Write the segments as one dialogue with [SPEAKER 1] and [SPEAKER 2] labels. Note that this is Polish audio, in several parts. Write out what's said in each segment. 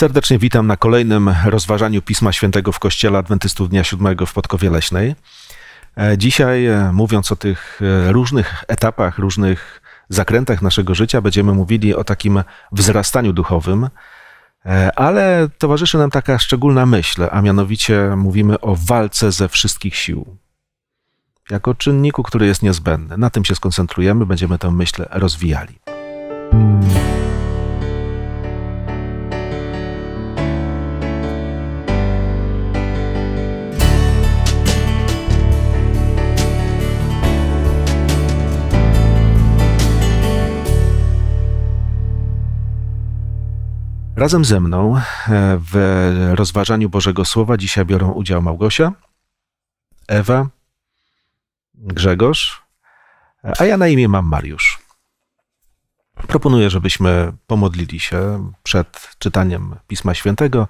[SPEAKER 1] Serdecznie witam na kolejnym rozważaniu Pisma Świętego w Kościele Adwentystów Dnia Siódmego w Podkowie Leśnej. E, Dzisiaj, e, mówiąc o tych e, różnych etapach, różnych zakrętach naszego życia, będziemy mówili o takim wzrastaniu duchowym, ale towarzyszy nam taka szczególna myśl, a mianowicie mówimy o walce ze wszystkich sił. Jako czynniku, który jest niezbędny. Na tym się skoncentrujemy, będziemy tę myśl rozwijali. Razem ze mną e, w rozważaniu Bożego Słowa dzisiaj biorą udział Małgosia, Ewa, Grzegorz, a ja na imię mam Mariusz. Proponuję, żebyśmy pomodlili się przed czytaniem Pisma Świętego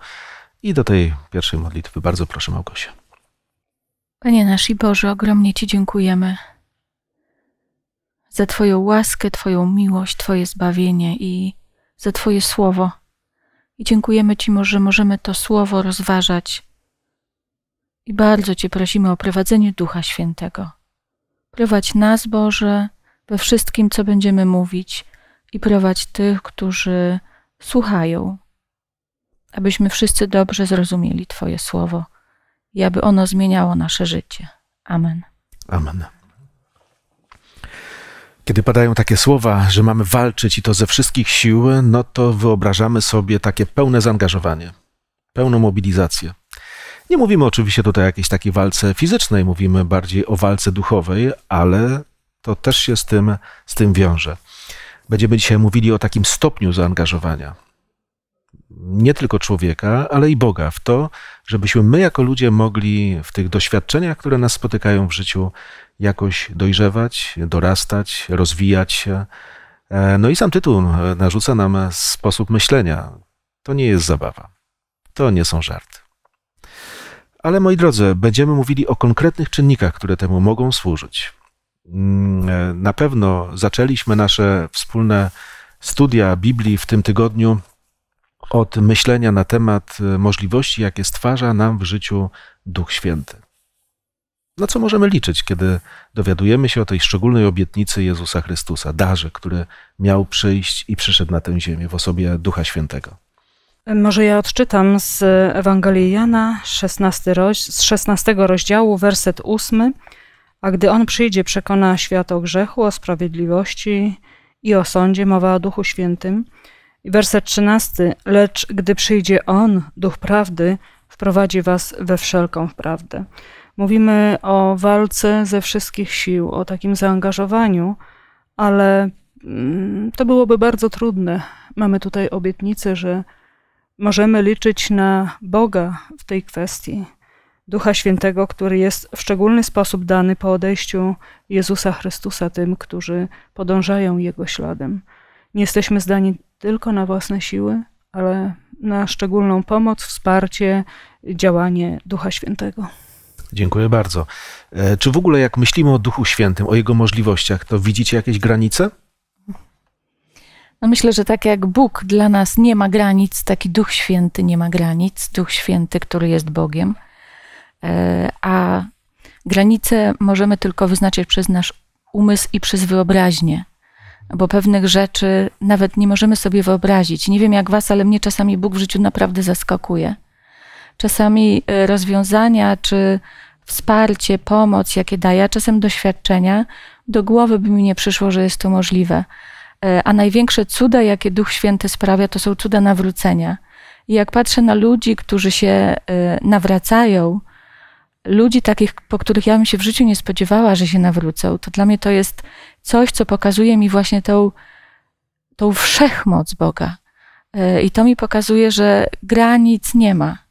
[SPEAKER 1] i do tej pierwszej modlitwy bardzo proszę Małgosię.
[SPEAKER 2] Panie nasz i Boże, ogromnie Ci dziękujemy za Twoją łaskę, Twoją miłość, Twoje zbawienie i za Twoje słowo. I dziękujemy Ci, że możemy to słowo rozważać. I bardzo Cię prosimy o prowadzenie Ducha Świętego. Prowadź nas, Boże, we wszystkim, co będziemy mówić, i prowadź tych, którzy słuchają, abyśmy wszyscy dobrze zrozumieli Twoje słowo i aby ono zmieniało nasze życie. Amen.
[SPEAKER 1] Amen. Kiedy padają takie słowa, że mamy walczyć i to ze wszystkich sił, no to wyobrażamy sobie takie pełne zaangażowanie, pełną mobilizację. Nie mówimy oczywiście tutaj o jakiejś takiej walce fizycznej, mówimy bardziej o walce duchowej, ale to też się z tym, z tym wiąże. Będziemy dzisiaj mówili o takim stopniu zaangażowania. Nie tylko człowieka, ale i Boga w to, żebyśmy my jako ludzie mogli w tych doświadczeniach, które nas spotykają w życiu, jakoś dojrzewać, dorastać, rozwijać się. E, No i sam tytuł narzuca nam sposób myślenia. To nie jest zabawa. To nie są żarty. Ale moi drodzy, będziemy mówili o konkretnych czynnikach, które temu mogą służyć. Mm, e, Na pewno zaczęliśmy nasze wspólne studia Biblii w tym tygodniu od myślenia na temat e, możliwości, jakie stwarza nam w życiu Duch Święty. Na co możemy liczyć, kiedy dowiadujemy się o tej szczególnej obietnicy Jezusa Chrystusa, darze, który miał przyjść i przyszedł na tę ziemię w osobie Ducha Świętego?
[SPEAKER 3] Może ja odczytam z Ewangelii Jana 16 roz, z 16 rozdziału, werset 8. A gdy On przyjdzie, przekona świat o grzechu, o sprawiedliwości i o sądzie, mowa o Duchu Świętym. I werset 13. Lecz gdy przyjdzie On, Duch Prawdy, wprowadzi was we wszelką prawdę. Mówimy o walce ze wszystkich sił, o takim zaangażowaniu, ale mm, to byłoby bardzo trudne. Mamy tutaj obietnicę, że możemy liczyć na Boga w tej kwestii. Ducha Świętego, który jest w szczególny sposób dany po odejściu Jezusa Chrystusa tym, którzy podążają Jego śladem. Nie jesteśmy zdani tylko na własne siły, ale na szczególną pomoc, wsparcie, działanie Ducha Świętego.
[SPEAKER 1] Dziękuję bardzo. E, Czy w ogóle, jak myślimy o Duchu Świętym, o jego możliwościach, to widzicie jakieś granice?
[SPEAKER 2] No myślę, że tak jak Bóg dla nas nie ma granic, taki Duch Święty nie ma granic. Duch Święty, który jest Bogiem. E, A granice możemy tylko wyznaczyć przez nasz umysł i przez wyobraźnię, bo pewnych rzeczy nawet nie możemy sobie wyobrazić. Nie wiem jak was, ale mnie czasami Bóg w życiu naprawdę zaskakuje. Czasami e, rozwiązania czy wsparcie, pomoc, jakie daje, a czasem doświadczenia, do głowy by mi nie przyszło, że jest to możliwe. E, A największe cuda, jakie Duch Święty sprawia, to są cuda nawrócenia. I jak patrzę na ludzi, którzy się e, nawracają, ludzi takich, po których ja bym się w życiu nie spodziewała, że się nawrócą, to dla mnie to jest coś, co pokazuje mi właśnie tą, tą wszechmoc Boga. I to mi pokazuje, że granic nie ma.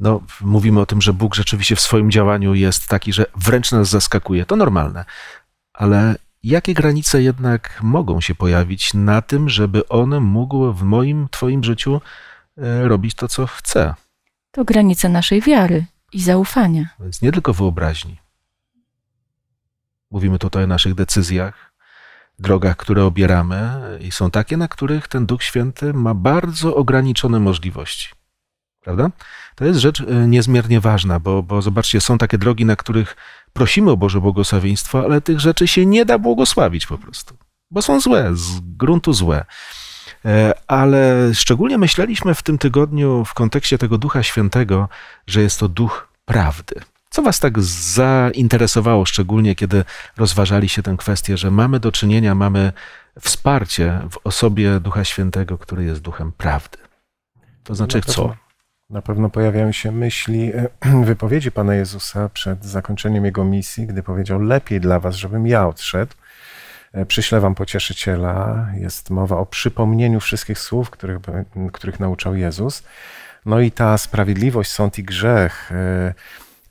[SPEAKER 1] No, mówimy o tym, że Bóg rzeczywiście w swoim działaniu jest taki, że wręcz nas zaskakuje. To normalne. Ale jakie granice jednak mogą się pojawić na tym, żeby On mógł w moim, Twoim życiu e, robić to, co chce?
[SPEAKER 2] To granice naszej wiary i zaufania.
[SPEAKER 1] Więc nie tylko wyobraźni. Mówimy tutaj o naszych decyzjach, drogach, które obieramy, i są takie, na których ten Duch Święty ma bardzo ograniczone możliwości. Prawda? To jest rzecz e, niezmiernie ważna, bo, bo zobaczcie, są takie drogi, na których prosimy o Boże błogosławieństwo, ale tych rzeczy się nie da błogosławić po prostu, bo są złe, z gruntu złe. E, ale szczególnie myśleliśmy w tym tygodniu w kontekście tego Ducha Świętego, że jest to Duch prawdy. Co Was tak zainteresowało, szczególnie kiedy rozważaliście tę kwestię, że mamy do czynienia, mamy wsparcie w osobie Ducha Świętego, który jest Duchem prawdy? To znaczy
[SPEAKER 4] na
[SPEAKER 1] co?
[SPEAKER 4] Na pewno pojawiają się myśli, wypowiedzi Pana Jezusa przed zakończeniem Jego misji, gdy powiedział: Lepiej dla Was, żebym ja odszedł. E, przyślę Wam pocieszyciela. Jest mowa o przypomnieniu wszystkich słów, których, których nauczał Jezus. No i ta sprawiedliwość, sąd i grzech e,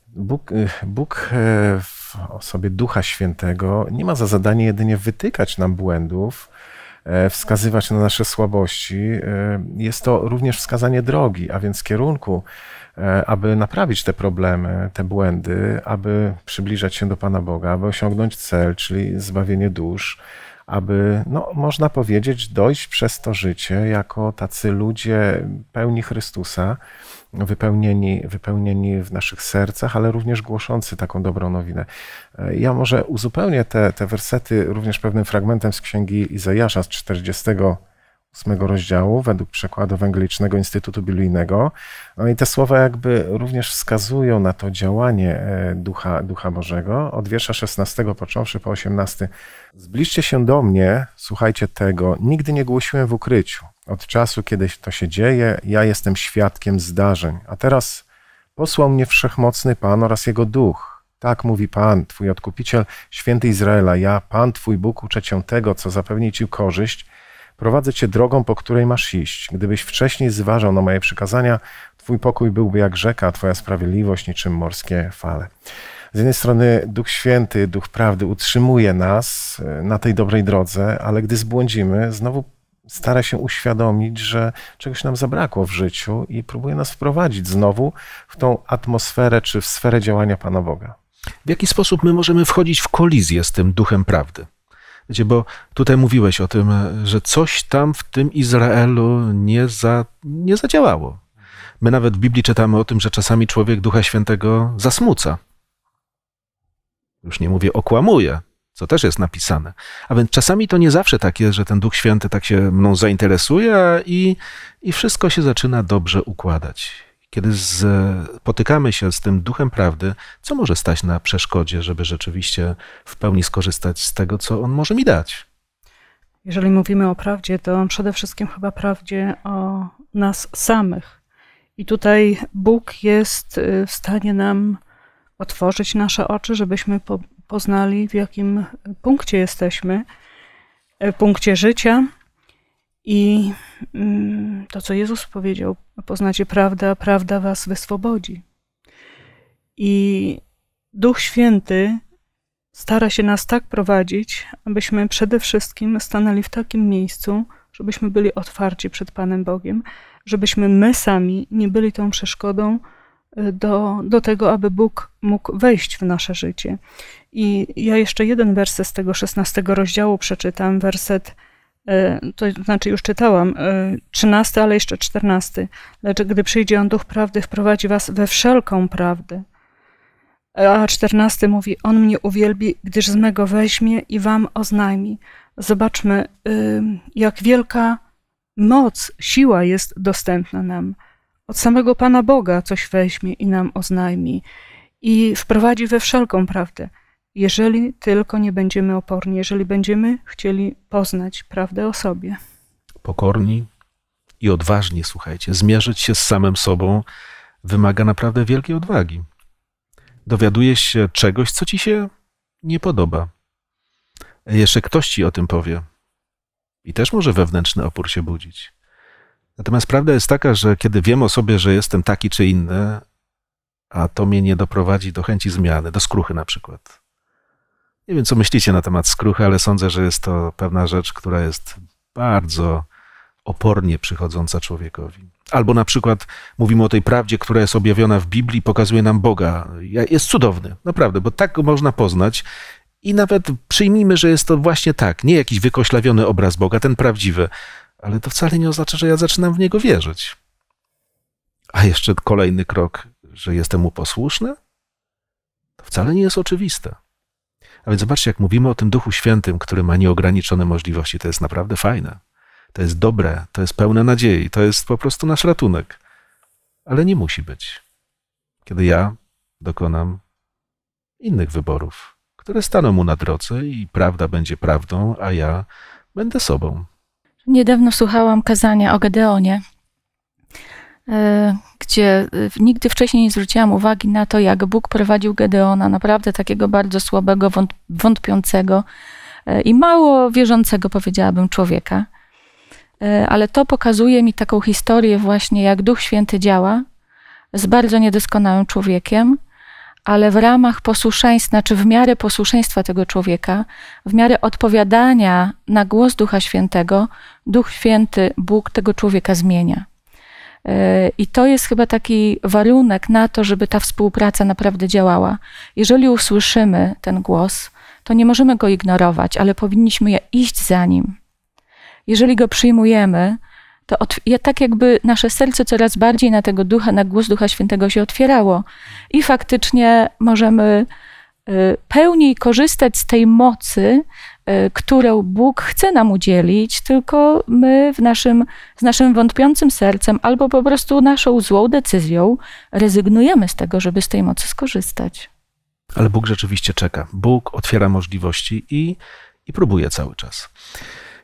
[SPEAKER 4] Bóg, Bóg e, w osobie Ducha Świętego nie ma za zadanie jedynie wytykać nam błędów, e, wskazywać na nasze słabości. E, jest to również wskazanie drogi, a więc kierunku, aby naprawić te problemy, te błędy, aby przybliżać się do Pana Boga, aby osiągnąć cel, czyli zbawienie dusz, aby, no, można powiedzieć, dojść przez to życie jako tacy ludzie pełni Chrystusa wypełnieni, wypełnieni w naszych sercach, ale również głoszący taką dobrą nowinę. E, ja może uzupełnię te, te wersety również pewnym fragmentem z księgi Izajasza z 48 rozdziału, według przekładu Ewangelicznego Instytutu Biblijnego. No i te słowa jakby również wskazują na to działanie e, Ducha, Ducha Bożego. Od wiersza 16 począwszy po 18. Zbliżcie się do mnie, słuchajcie tego, nigdy nie głosiłem w ukryciu od czasu, kiedy to się dzieje, ja jestem świadkiem zdarzeń. A teraz posłał mnie wszechmocny Pan oraz Jego Duch. Tak mówi Pan, Twój Odkupiciel, Święty Izraela. Ja, Pan, Twój Bóg, uczę Cię tego, co zapewni Ci korzyść. Prowadzę Cię drogą, po której masz iść. Gdybyś wcześniej zważał na moje przykazania, Twój pokój byłby jak rzeka, a Twoja sprawiedliwość niczym morskie fale. Z jednej strony Duch Święty, Duch Prawdy utrzymuje nas e, na tej dobrej drodze, ale gdy zbłądzimy, znowu stara się uświadomić, że czegoś nam zabrakło w życiu i próbuje nas wprowadzić znowu w tą atmosferę czy w sferę działania Pana Boga.
[SPEAKER 1] W jaki sposób my możemy wchodzić w kolizję z tym duchem prawdy? Wiecie, bo tutaj mówiłeś o tym, że coś tam w tym Izraelu nie, za, nie zadziałało. My nawet w Biblii czytamy o tym, że czasami człowiek Ducha Świętego zasmuca. Już nie mówię okłamuje, co też jest napisane. A więc czasami to nie zawsze tak jest, że ten Duch Święty tak się mną zainteresuje i, i wszystko się zaczyna dobrze układać. Kiedy spotykamy się z tym Duchem Prawdy, co może stać na przeszkodzie, żeby rzeczywiście w pełni skorzystać z tego, co On może mi dać?
[SPEAKER 3] Jeżeli mówimy o prawdzie, to przede wszystkim chyba prawdzie o nas samych. I tutaj Bóg jest y, w stanie nam otworzyć nasze oczy, żebyśmy poznali, w jakim punkcie jesteśmy, punkcie życia. I mm, to, co Jezus powiedział, poznacie prawdę, a prawda was wyswobodzi. I Duch Święty stara się nas tak prowadzić, abyśmy przede wszystkim stanęli w takim miejscu, żebyśmy byli otwarci przed Panem Bogiem, żebyśmy my sami nie byli tą przeszkodą, do, do tego, aby Bóg mógł wejść w nasze życie. I ja jeszcze jeden werset z tego 16 rozdziału przeczytam, werset, to znaczy już czytałam, 13, e, ale jeszcze 14. Lecz gdy przyjdzie On Duch Prawdy, wprowadzi was we wszelką prawdę. A 14 mówi, On mnie uwielbi, gdyż z mego weźmie i wam oznajmi. Zobaczmy, jak wielka moc, siła jest dostępna nam od samego Pana Boga coś weźmie i nam oznajmi i wprowadzi we wszelką prawdę, jeżeli tylko nie będziemy oporni, jeżeli będziemy chcieli poznać prawdę o sobie.
[SPEAKER 1] Pokorni i odważni, słuchajcie, zmierzyć się z samym sobą wymaga naprawdę wielkiej odwagi. Dowiadujesz się czegoś, co ci się nie podoba. Jeszcze ktoś ci o tym powie. I też może wewnętrzny opór się budzić. Natomiast prawda jest taka, że kiedy wiem o sobie, że jestem taki czy inny, a to mnie nie doprowadzi do chęci zmiany, do skruchy na przykład. Nie wiem, co myślicie na temat skruchy, ale sądzę, że jest to pewna rzecz, która jest bardzo opornie przychodząca człowiekowi. Albo na przykład mówimy o tej prawdzie, która jest objawiona w Biblii, pokazuje nam Boga. Jest cudowny, naprawdę, bo tak go można poznać I nawet przyjmijmy, że jest to właśnie tak, nie jakiś wykoślawiony obraz Boga, ten prawdziwy, ale to wcale nie oznacza, że ja zaczynam w niego wierzyć. A jeszcze kolejny krok, że jestem mu posłuszny, to wcale nie jest oczywiste. A więc zobaczcie, jak mówimy o tym Duchu Świętym, który ma nieograniczone możliwości, to jest naprawdę fajne. To jest dobre, to jest pełne nadziei, to jest po prostu nasz ratunek. Ale nie musi być. Kiedy ja dokonam innych wyborów, które staną mu na drodze i prawda będzie prawdą, a ja będę sobą.
[SPEAKER 2] Niedawno słuchałam kazania o Gedeonie, gdzie e, nigdy wcześniej nie zwróciłam uwagi na to, jak Bóg prowadził Gedeona, naprawdę takiego bardzo słabego, wątpiącego e, i mało wierzącego, powiedziałabym, człowieka. Ale to pokazuje mi taką historię właśnie, jak Duch Święty działa z bardzo niedoskonałym człowiekiem, ale w ramach posłuszeństwa, czy w miarę posłuszeństwa tego człowieka, w miarę odpowiadania na głos Ducha Świętego, Duch Święty, Bóg tego człowieka zmienia. E, I to jest chyba taki warunek na to, żeby ta współpraca naprawdę działała. Jeżeli usłyszymy ten głos, to nie możemy go ignorować, ale powinniśmy iść za nim. Jeżeli go przyjmujemy, to tak jakby nasze serce coraz bardziej na tego ducha, na głos Ducha Świętego się otwierało i faktycznie możemy pełniej korzystać z tej mocy, y, którą Bóg chce nam udzielić, tylko my w naszym, z naszym wątpiącym sercem albo po prostu naszą złą decyzją rezygnujemy z tego, żeby z tej mocy skorzystać.
[SPEAKER 1] Ale Bóg rzeczywiście czeka. Bóg otwiera możliwości i, i próbuje cały czas.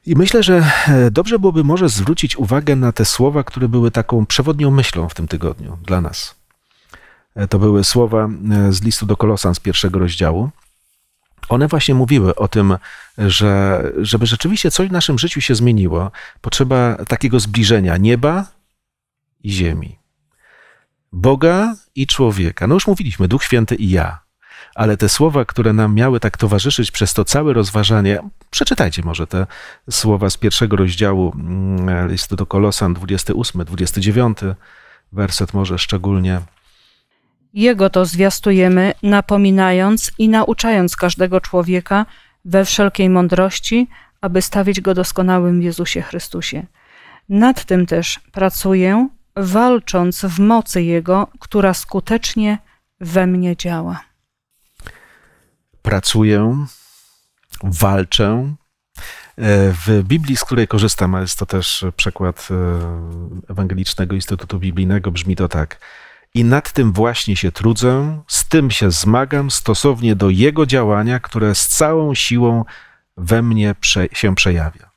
[SPEAKER 1] I myślę, że e, dobrze byłoby może zwrócić uwagę na te słowa, które były taką przewodnią myślą w tym tygodniu dla nas. E, to były słowa e, z listu do Kolosan z pierwszego rozdziału. One właśnie mówiły o tym, że żeby rzeczywiście coś w naszym życiu się zmieniło, potrzeba takiego zbliżenia nieba i ziemi. Boga i człowieka. No już mówiliśmy, Duch Święty i ja ale te słowa, które nam miały tak towarzyszyć przez to całe rozważanie, przeczytajcie może te słowa z pierwszego rozdziału mm, listu do Kolosan, 28, 29, werset może szczególnie.
[SPEAKER 3] Jego to zwiastujemy, napominając i nauczając każdego człowieka we wszelkiej mądrości, aby stawić go doskonałym w Jezusie Chrystusie. Nad tym też pracuję, walcząc w mocy Jego, która skutecznie we mnie działa
[SPEAKER 1] pracuję, walczę. E, w Biblii, z której korzystam, a jest to też przekład e, Ewangelicznego Instytutu Biblijnego, brzmi to tak. I nad tym właśnie się trudzę, z tym się zmagam stosownie do Jego działania, które z całą siłą we mnie prze, się przejawia.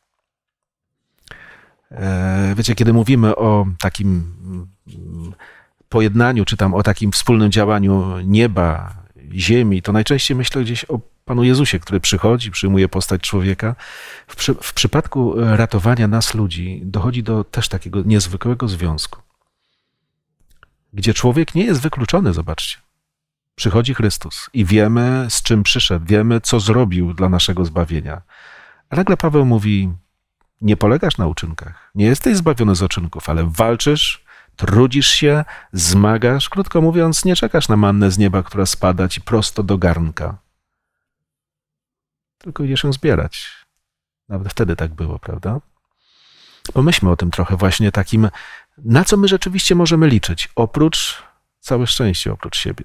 [SPEAKER 1] E, wiecie, kiedy mówimy o takim mm, pojednaniu, czy tam o takim wspólnym działaniu nieba ziemi, to najczęściej myślę gdzieś o Panu Jezusie, który przychodzi, przyjmuje postać człowieka. W, przy, w przypadku ratowania nas, ludzi, dochodzi do też takiego niezwykłego związku, gdzie człowiek nie jest wykluczony, zobaczcie. Przychodzi Chrystus i wiemy, z czym przyszedł, wiemy, co zrobił dla naszego zbawienia. A nagle Paweł mówi: Nie polegasz na uczynkach, nie jesteś zbawiony z uczynków, ale walczysz trudzisz się, zmagasz, krótko mówiąc, nie czekasz na mannę z nieba, która spada ci prosto do garnka. Tylko idziesz ją zbierać. Nawet wtedy tak było, prawda? Pomyślmy o tym trochę właśnie takim, na co my rzeczywiście możemy liczyć, oprócz całe szczęście, oprócz siebie.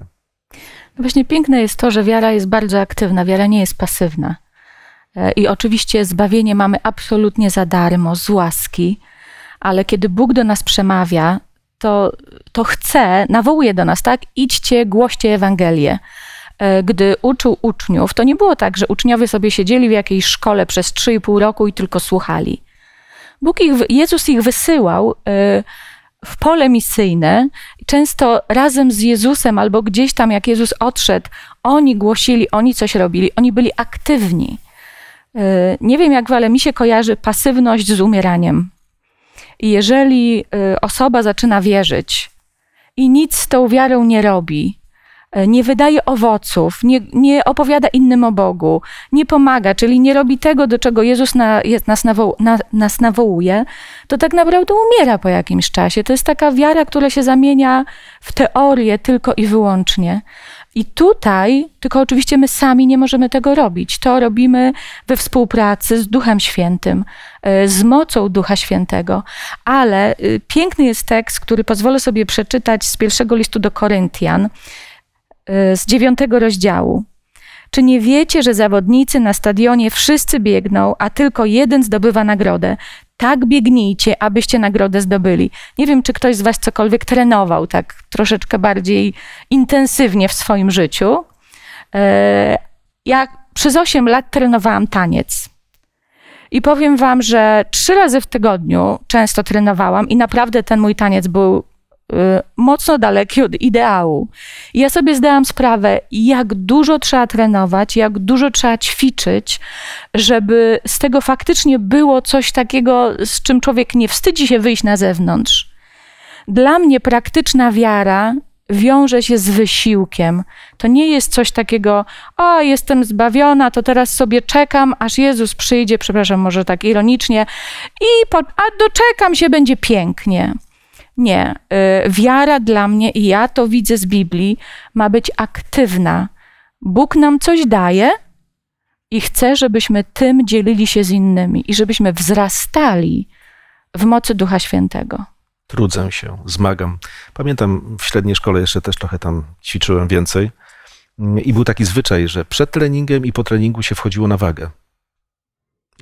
[SPEAKER 2] No właśnie piękne jest to, że wiara jest bardzo aktywna, wiara nie jest pasywna. E, I oczywiście zbawienie mamy absolutnie za darmo, z łaski, ale kiedy Bóg do nas przemawia, to, to chce, nawołuje do nas, tak? Idźcie, głoście Ewangelię. E, gdy uczył uczniów, to nie było tak, że uczniowie sobie siedzieli w jakiejś szkole przez 3,5 roku i tylko słuchali. Bóg ich, Jezus ich wysyłał e, w pole misyjne, często razem z Jezusem albo gdzieś tam, jak Jezus odszedł, oni głosili, oni coś robili, oni byli aktywni. E, nie wiem jak ale mi się kojarzy pasywność z umieraniem. Jeżeli y, osoba zaczyna wierzyć i nic z tą wiarą nie robi, y, nie wydaje owoców, nie, nie opowiada innym o Bogu, nie pomaga, czyli nie robi tego, do czego Jezus na, nas, nawoł, na, nas nawołuje, to tak naprawdę umiera po jakimś czasie. To jest taka wiara, która się zamienia w teorię tylko i wyłącznie. I tutaj, tylko oczywiście my sami nie możemy tego robić. To robimy we współpracy z Duchem Świętym, e, z mocą Ducha Świętego. Ale y, piękny jest tekst, który pozwolę sobie przeczytać z pierwszego listu do Koryntian, e, z dziewiątego rozdziału. Czy nie wiecie, że zawodnicy na stadionie wszyscy biegną, a tylko jeden zdobywa nagrodę? Tak biegnijcie, abyście nagrodę zdobyli. Nie wiem, czy ktoś z Was cokolwiek trenował tak troszeczkę bardziej intensywnie w swoim życiu. E, ja przez 8 lat trenowałam taniec. I powiem Wam, że trzy razy w tygodniu często trenowałam i naprawdę ten mój taniec był Y, mocno daleki od ideału. Ja sobie zdałam sprawę, jak dużo trzeba trenować, jak dużo trzeba ćwiczyć, żeby z tego faktycznie było coś takiego, z czym człowiek nie wstydzi się wyjść na zewnątrz. Dla mnie praktyczna wiara wiąże się z wysiłkiem. To nie jest coś takiego, o, jestem zbawiona, to teraz sobie czekam, aż Jezus przyjdzie, przepraszam, może tak ironicznie, i po, a doczekam się, będzie pięknie. Nie. Y, wiara dla mnie, i ja to widzę z Biblii, ma być aktywna. Bóg nam coś daje i chce, żebyśmy tym dzielili się z innymi i żebyśmy wzrastali w mocy Ducha Świętego.
[SPEAKER 1] Trudzę się, zmagam. Pamiętam w średniej szkole jeszcze też trochę tam ćwiczyłem więcej. I był taki zwyczaj, że przed treningiem i po treningu się wchodziło na wagę.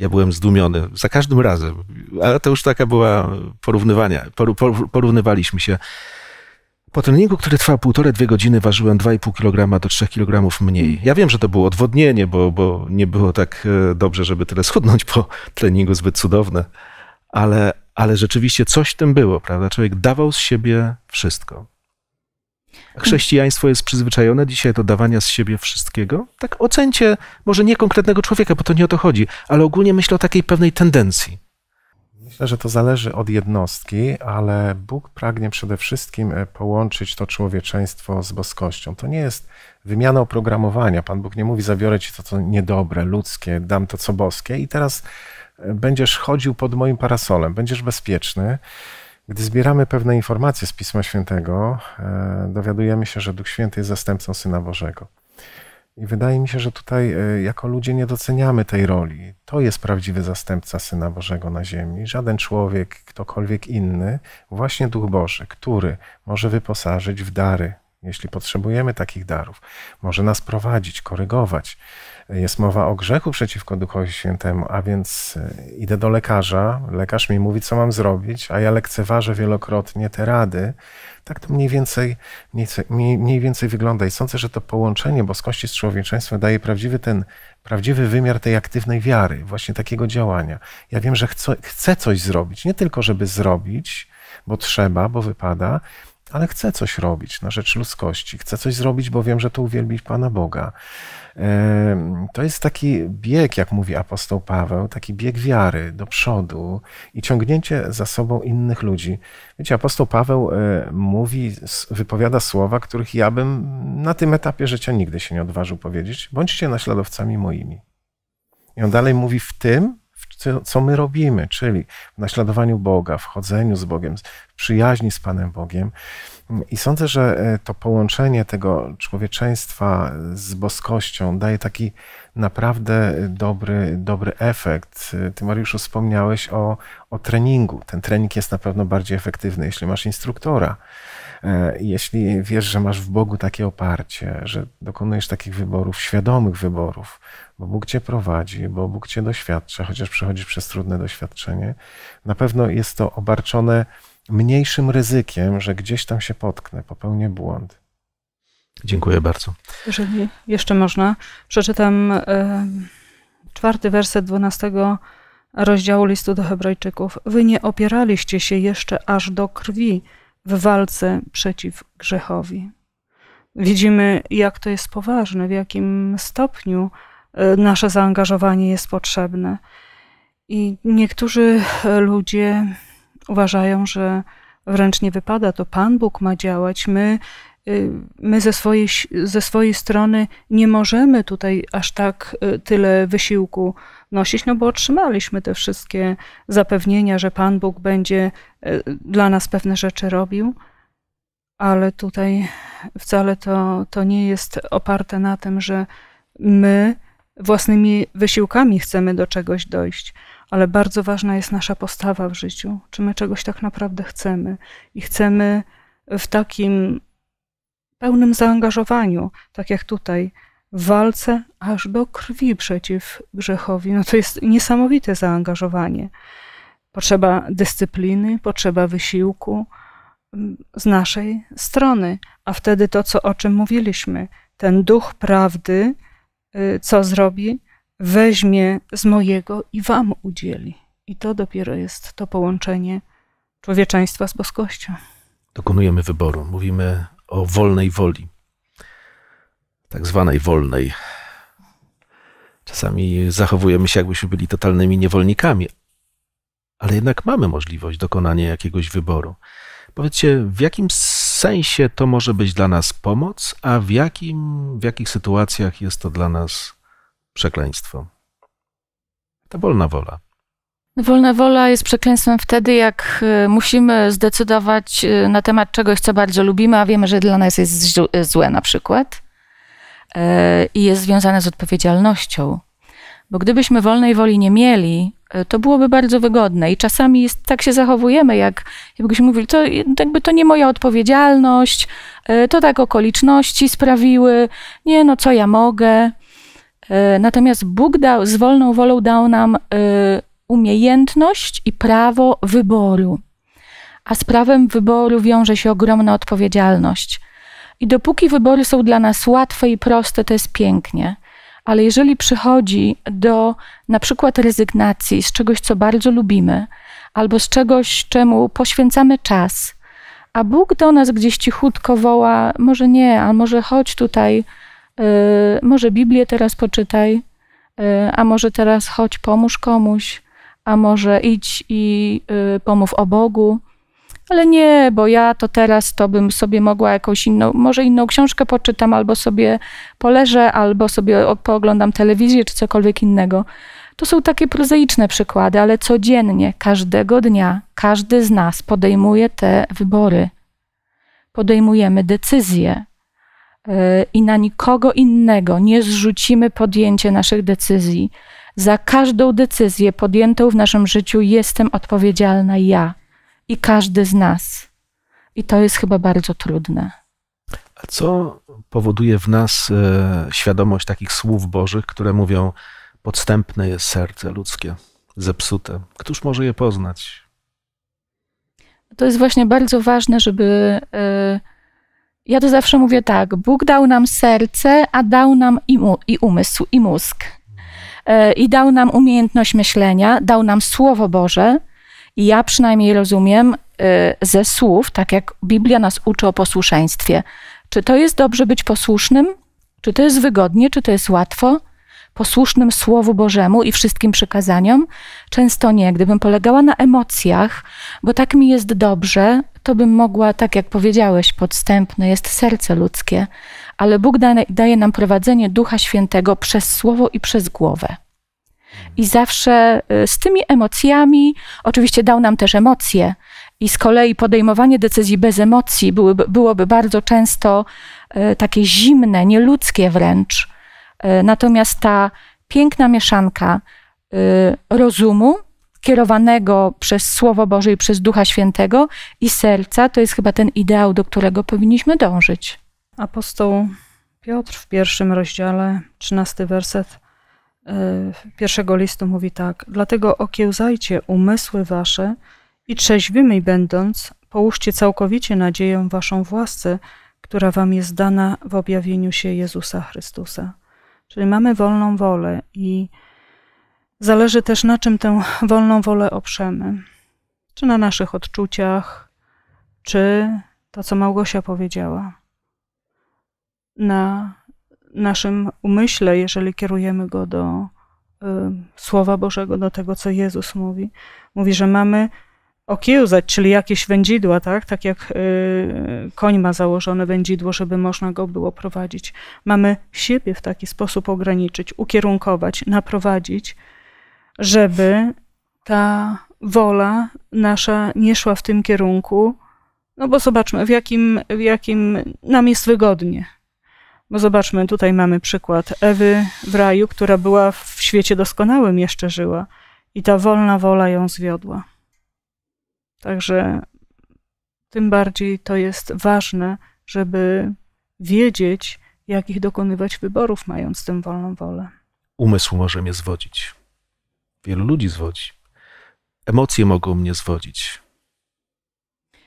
[SPEAKER 1] Ja byłem zdumiony za każdym razem, ale to już taka była porównywania. Porównywaliśmy się. Po treningu, który trwał półtorej, dwie godziny, ważyłem 2,5 kg do 3 kg mniej. Ja wiem, że to było odwodnienie, bo, bo nie było tak e, dobrze, żeby tyle schudnąć po treningu, zbyt cudowne, ale, ale rzeczywiście coś w tym było, prawda? Człowiek dawał z siebie wszystko. Chrześcijaństwo jest przyzwyczajone dzisiaj do dawania z siebie wszystkiego. Tak ocencie może nie konkretnego człowieka, bo to nie o to chodzi, ale ogólnie myślę o takiej pewnej tendencji.
[SPEAKER 4] Myślę, że to zależy od jednostki, ale Bóg pragnie przede wszystkim e, połączyć to człowieczeństwo z boskością. To nie jest wymiana oprogramowania. Pan Bóg nie mówi, zabiorę ci to, co niedobre, ludzkie, dam to, co boskie i teraz e, będziesz chodził pod moim parasolem, będziesz bezpieczny. Gdy zbieramy pewne informacje z Pisma Świętego, e, dowiadujemy się, że Duch Święty jest zastępcą Syna Bożego. I wydaje mi się, że tutaj e, jako ludzie nie doceniamy tej roli. To jest prawdziwy zastępca Syna Bożego na ziemi. Żaden człowiek, ktokolwiek inny, właśnie Duch Boży, który może wyposażyć w dary, jeśli potrzebujemy takich darów, może nas prowadzić, korygować, jest mowa o grzechu przeciwko Duchowi Świętemu, a więc e, idę do lekarza, lekarz mi mówi, co mam zrobić, a ja lekceważę wielokrotnie te rady. Tak to mniej więcej, mniej, mniej więcej wygląda i sądzę, że to połączenie boskości z człowieczeństwem daje prawdziwy ten, prawdziwy wymiar tej aktywnej wiary, właśnie takiego działania. Ja wiem, że chcę, chcę coś zrobić, nie tylko żeby zrobić, bo trzeba, bo wypada, ale chcę coś robić na rzecz ludzkości. Chcę coś zrobić, bo wiem, że to uwielbi Pana Boga. To jest taki bieg, jak mówi apostoł Paweł, taki bieg wiary do przodu i ciągnięcie za sobą innych ludzi. Wiecie, apostoł Paweł e, mówi, wypowiada słowa, których ja bym na tym etapie życia nigdy się nie odważył powiedzieć. Bądźcie naśladowcami moimi. I on dalej mówi w tym, co my robimy, czyli w naśladowaniu Boga, w chodzeniu z Bogiem, w przyjaźni z Panem Bogiem. I sądzę, że e, to połączenie tego człowieczeństwa z boskością daje taki naprawdę dobry, dobry efekt. Ty, Mariuszu, wspomniałeś o, o treningu. Ten trening jest na pewno bardziej efektywny, jeśli masz instruktora. E, jeśli wiesz, że masz w Bogu takie oparcie, że dokonujesz takich wyborów, świadomych wyborów, bo Bóg cię prowadzi, bo Bóg cię doświadcza, chociaż przechodzisz przez trudne doświadczenie, na pewno jest to obarczone mniejszym ryzykiem, że gdzieś tam się potknę, popełnię błąd.
[SPEAKER 1] Dziękuję bardzo.
[SPEAKER 3] Jeżeli jeszcze można, przeczytam czwarty werset dwunastego rozdziału listu do Hebrajczyków. Wy nie opieraliście się jeszcze aż do krwi w walce przeciw grzechowi. Widzimy, jak to jest poważne, w jakim stopniu e, nasze zaangażowanie jest potrzebne. I niektórzy ludzie uważają, że wręcz nie wypada, to Pan Bóg ma działać. My, y, my ze, swojej, ze swojej strony nie możemy tutaj aż tak y, tyle wysiłku nosić, no bo otrzymaliśmy te wszystkie zapewnienia, że Pan Bóg będzie y, dla nas pewne rzeczy robił. ale tutaj wcale to, to nie jest oparte na tym, że my własnymi wysiłkami chcemy do czegoś dojść, ale bardzo ważna jest nasza postawa w życiu. Czy my czegoś tak naprawdę chcemy i chcemy w takim pełnym zaangażowaniu, tak jak tutaj, w walce aż do krwi przeciw grzechowi. No to jest niesamowite zaangażowanie. Potrzeba dyscypliny, potrzeba wysiłku mm, z naszej strony, a wtedy to, co, o czym mówiliśmy, ten duch prawdy, y, co zrobi? Weźmie z mojego i wam udzieli. I to dopiero jest to połączenie człowieczeństwa z boskością.
[SPEAKER 1] Dokonujemy wyboru. Mówimy o wolnej woli, tak zwanej wolnej. Czasami zachowujemy się, jakbyśmy byli totalnymi niewolnikami, ale jednak mamy możliwość dokonania jakiegoś wyboru. Powiedzcie, w jakim sensie to może być dla nas pomoc, a w, jakim, w jakich sytuacjach jest to dla nas przekleństwo? Ta wolna wola.
[SPEAKER 2] Wolna wola jest przekleństwem wtedy, jak y, musimy zdecydować y, na temat czegoś, co bardzo lubimy, a wiemy, że dla nas jest złe na przykład i jest związane z odpowiedzialnością. Bo gdybyśmy wolnej woli nie mieli, to byłoby bardzo wygodne i czasami jest, tak się zachowujemy, jak jakbyśmy mówili, to jakby to nie moja odpowiedzialność, to tak okoliczności sprawiły, nie no, co ja mogę. Natomiast Bóg dał, z wolną wolą dał nam umiejętność i prawo wyboru. A z prawem wyboru wiąże się ogromna odpowiedzialność. I dopóki wybory są dla nas łatwe i proste, to jest pięknie. Ale jeżeli przychodzi do na przykład rezygnacji z czegoś, co bardzo lubimy, albo z czegoś, czemu poświęcamy czas, a Bóg do nas gdzieś cichutko woła, może nie, a może chodź tutaj, może Biblię teraz poczytaj, yy, a może teraz chodź, pomóż komuś, a może idź i y, pomów o Bogu. Ale nie, bo ja to teraz to bym sobie mogła jakąś inną, może inną książkę poczytam, albo sobie poleżę, albo sobie pooglądam telewizję, czy cokolwiek innego. To są takie prozaiczne przykłady, ale codziennie, każdego dnia, każdy z nas podejmuje te wybory. Podejmujemy decyzje i na nikogo innego nie zrzucimy podjęcie naszych decyzji za każdą decyzję podjętą w naszym życiu jestem odpowiedzialna ja i każdy z nas. I to jest chyba bardzo trudne.
[SPEAKER 1] A co powoduje w nas e, świadomość takich słów Bożych, które mówią: Podstępne jest serce ludzkie, zepsute. Któż może je poznać?
[SPEAKER 2] To jest właśnie bardzo ważne, żeby. E, ja to zawsze mówię tak: Bóg dał nam serce, a dał nam i, mu, i umysł, i mózg. E, i dał nam umiejętność myślenia, dał nam Słowo Boże. I ja przynajmniej rozumiem e, ze słów, tak jak Biblia nas uczy o posłuszeństwie. Czy to jest dobrze być posłusznym? Czy to jest wygodnie? Czy to jest łatwo? Posłusznym Słowu Bożemu i wszystkim przykazaniom? Często nie. Gdybym polegała na emocjach, bo tak mi jest dobrze, to bym mogła, tak jak powiedziałeś, podstępne jest serce ludzkie ale Bóg daje nam prowadzenie Ducha Świętego przez słowo i przez głowę. I zawsze y, z tymi emocjami, oczywiście dał nam też emocje, i z kolei podejmowanie decyzji bez emocji byłoby bardzo często y, takie zimne, nieludzkie wręcz. Y, natomiast ta piękna mieszanka rozumu, kierowanego przez Słowo Boże i przez Ducha Świętego i serca, to jest chyba ten ideał, do którego powinniśmy dążyć.
[SPEAKER 3] Apostoł Piotr w pierwszym rozdziale, trzynasty werset e, pierwszego listu mówi tak: Dlatego okiełzajcie umysły wasze i trzeźwymi będąc, połóżcie całkowicie nadzieję waszą w łasce, która wam jest dana w objawieniu się Jezusa Chrystusa. Czyli mamy wolną wolę i zależy też na czym tę wolną wolę oprzemy. Czy na naszych odczuciach, czy to, co Małgosia powiedziała na naszym umyśle, jeżeli kierujemy go do y, Słowa Bożego, do tego, co Jezus mówi. Mówi, że mamy okiełzać, czyli jakieś wędzidła, tak? Tak jak y, koń ma założone wędzidło, żeby można go było prowadzić. Mamy siebie w taki sposób ograniczyć, ukierunkować, naprowadzić, żeby ta wola nasza nie szła w tym kierunku, No bo zobaczmy, w jakim, w jakim nam jest wygodnie. Bo zobaczmy, tutaj mamy przykład Ewy w raju, która była w świecie doskonałym, jeszcze żyła. I ta wolna wola ją zwiodła. Także tym bardziej to jest ważne, żeby wiedzieć, jakich dokonywać wyborów, mając tę wolną wolę.
[SPEAKER 1] Umysł może mnie zwodzić. Wielu ludzi zwodzi. Emocje mogą mnie zwodzić.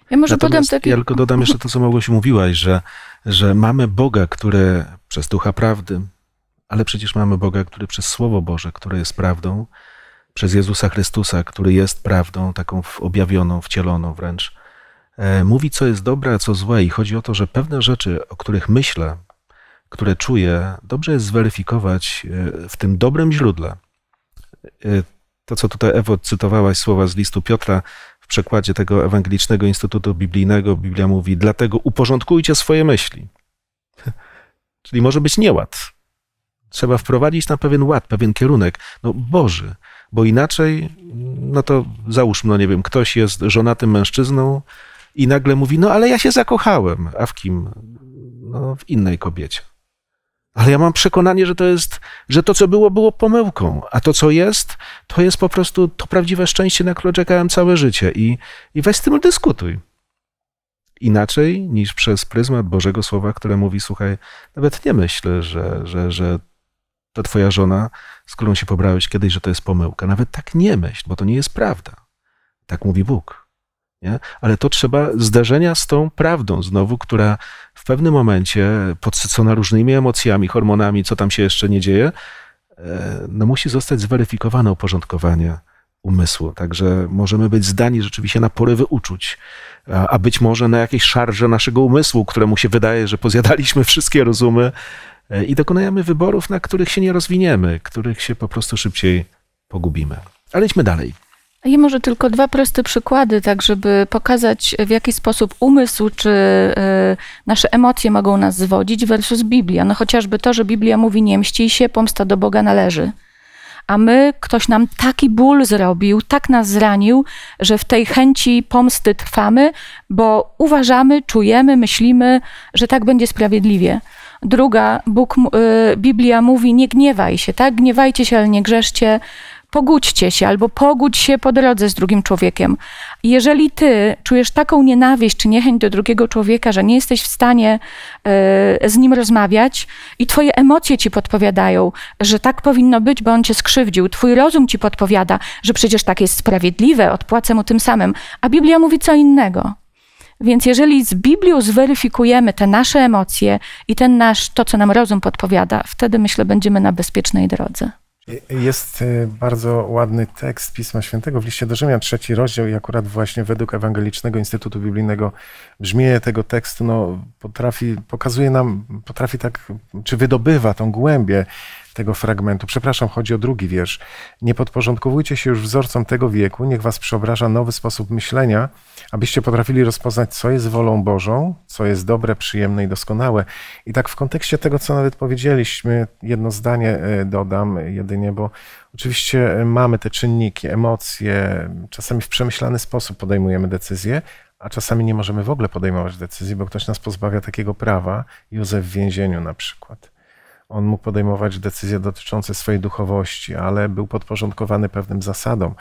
[SPEAKER 2] Ja może podam
[SPEAKER 1] Natomiast
[SPEAKER 2] taki...
[SPEAKER 1] ja tylko dodam jeszcze to, co Małgosiu mówiłaś, że, że mamy Boga, który przez Ducha Prawdy, ale przecież mamy Boga, który przez Słowo Boże, które jest prawdą, przez Jezusa Chrystusa, który jest prawdą, taką objawioną, wcieloną wręcz, e, mówi, co jest dobre, a co złe. I chodzi o to, że pewne rzeczy, o których myślę, które czuję, dobrze jest zweryfikować e, w tym dobrym źródle. E, To, co tutaj Ewo cytowałaś słowa z listu Piotra, w przekładzie tego Ewangelicznego Instytutu Biblijnego, Biblia mówi, dlatego uporządkujcie swoje myśli. Czyli może być nieład. Trzeba wprowadzić na pewien ład, pewien kierunek, no Boży, bo inaczej, no to załóżmy, no nie wiem, ktoś jest żonatym mężczyzną i nagle mówi, no ale ja się zakochałem, a w kim? No w innej kobiecie. Ale ja mam przekonanie, że to jest, że to, co było, było pomyłką, a to, co jest, to jest po prostu to prawdziwe szczęście, na które czekałem całe życie. I, i weź z tym dyskutuj. Inaczej niż przez pryzmat Bożego Słowa, które mówi, słuchaj, nawet nie myślę, że, że, że to twoja żona, z którą się pobrałeś kiedyś, że to jest pomyłka. Nawet tak nie myśl, bo to nie jest prawda. Tak mówi Bóg. Nie? Ale to trzeba zderzenia z tą prawdą znowu, która w pewnym momencie, podsycona różnymi emocjami, hormonami, co tam się jeszcze nie dzieje, e, no musi zostać zweryfikowane uporządkowanie umysłu. Także możemy być zdani rzeczywiście na porywy uczuć, a, być może na jakieś szarże naszego umysłu, któremu się wydaje, że pozjadaliśmy wszystkie rozumy i dokonujemy wyborów, na których się nie rozwiniemy, których się po prostu szybciej pogubimy. Ale idźmy dalej.
[SPEAKER 2] I może tylko dwa proste przykłady, tak żeby pokazać, w jaki sposób umysł czy e, nasze emocje mogą nas zwodzić versus Biblia. No chociażby to, że Biblia mówi nie mścij się, pomsta do Boga należy. A my, ktoś nam taki ból zrobił, tak nas zranił, że w tej chęci pomsty trwamy, bo uważamy, czujemy, myślimy, że tak będzie sprawiedliwie. Druga, Bóg, y, Biblia mówi, nie gniewaj się, tak? Gniewajcie się, ale nie grzeszcie. Pogódźcie się albo pogódź się po drodze z drugim człowiekiem. Jeżeli ty czujesz taką nienawiść czy niechęć do drugiego człowieka, że nie jesteś w stanie e, z nim rozmawiać i twoje emocje ci podpowiadają, że tak powinno być, bo on cię skrzywdził, twój rozum ci podpowiada, że przecież tak jest sprawiedliwe, odpłacę mu tym samym, a Biblia mówi co innego. Więc jeżeli z Biblią zweryfikujemy te nasze emocje i ten nasz, to co nam rozum podpowiada, wtedy myślę, będziemy na bezpiecznej drodze.
[SPEAKER 4] Jest e, bardzo ładny tekst Pisma Świętego w liście do Rzymian, trzeci rozdział i akurat właśnie według Ewangelicznego Instytutu Biblijnego brzmienie tego tekstu no, potrafi, pokazuje nam, potrafi tak, czy wydobywa tą głębię tego fragmentu. Przepraszam, chodzi o drugi wiersz. Nie podporządkowujcie się już wzorcom tego wieku, niech was przeobraża nowy sposób myślenia, abyście potrafili rozpoznać, co jest wolą Bożą, co jest dobre, przyjemne i doskonałe. I tak w kontekście tego, co nawet powiedzieliśmy, jedno zdanie e, dodam jedynie, bo oczywiście e, mamy te czynniki, emocje, czasami w przemyślany sposób podejmujemy decyzje, a czasami nie możemy w ogóle podejmować decyzji, bo ktoś nas pozbawia takiego prawa. Józef w więzieniu na przykład. On mógł podejmować decyzje dotyczące swojej duchowości, ale był podporządkowany pewnym zasadom.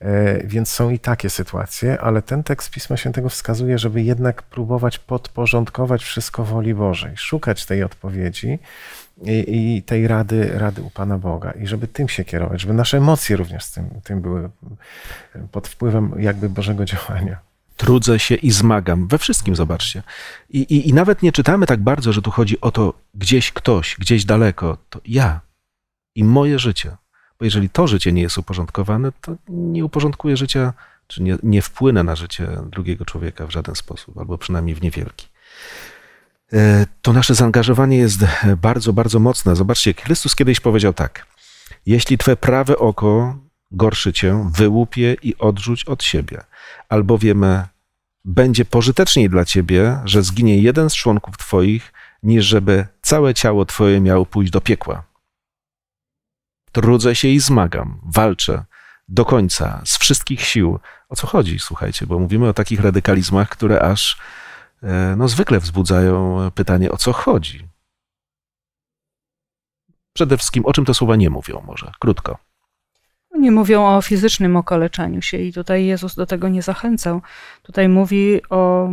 [SPEAKER 4] E, Więc są i takie sytuacje, ale ten tekst Pisma Świętego wskazuje, żeby jednak próbować podporządkować wszystko woli Bożej, szukać tej odpowiedzi i, tej rady, rady u Pana Boga i żeby tym się kierować, żeby nasze emocje również z tym, tym były pod wpływem jakby Bożego działania.
[SPEAKER 1] Trudzę się i zmagam. We wszystkim zobaczcie. I, i, I nawet nie czytamy tak bardzo, że tu chodzi o to gdzieś ktoś, gdzieś daleko. To ja i moje życie. Bo jeżeli to życie nie jest uporządkowane, to nie uporządkuje życia, czy nie, nie wpłynę na życie drugiego człowieka w żaden sposób, albo przynajmniej w niewielki. E, To nasze zaangażowanie jest bardzo, bardzo mocne. Zobaczcie, Chrystus kiedyś powiedział tak. Jeśli twe prawe oko gorszy cię, wyłup je i odrzuć od siebie albowiem będzie pożyteczniej dla ciebie, że zginie jeden z członków twoich, niż żeby całe ciało twoje miało pójść do piekła. Trudzę się i zmagam, walczę do końca, z wszystkich sił, O co chodzi, słuchajcie, bo mówimy o takich radykalizmach, które aż e, no, zwykle wzbudzają pytanie, o co chodzi. Przede wszystkim, o czym te słowa nie mówią, może krótko.
[SPEAKER 3] Nie mówią o fizycznym okaleczaniu się i tutaj Jezus do tego nie zachęcał. Tutaj mówi o